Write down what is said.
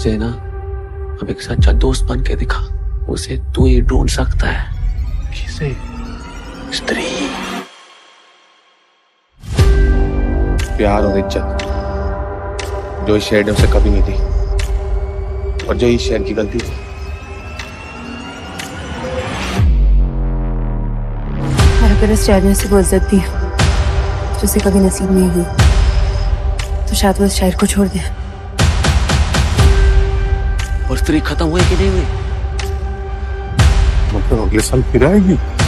उसे ना अब एक सच्चा दोस्त बन के दिखा उसे तू ही ढूंढ सकता है। किसे? स्त्री। प्यार और इज़्ज़त जो इस शहर ने उसे कभी नहीं दी और जो इस शहर की गलती थी। अगर इस शहर ने उसे वो इज़्ज़त दी जो उसे कभी नसीब नहीं हुई तो शायद वो इस शहर को छोड़ दे। स्त्री खत्म हुए कि नहीं हुई? तो अगले साल फिर आएगी।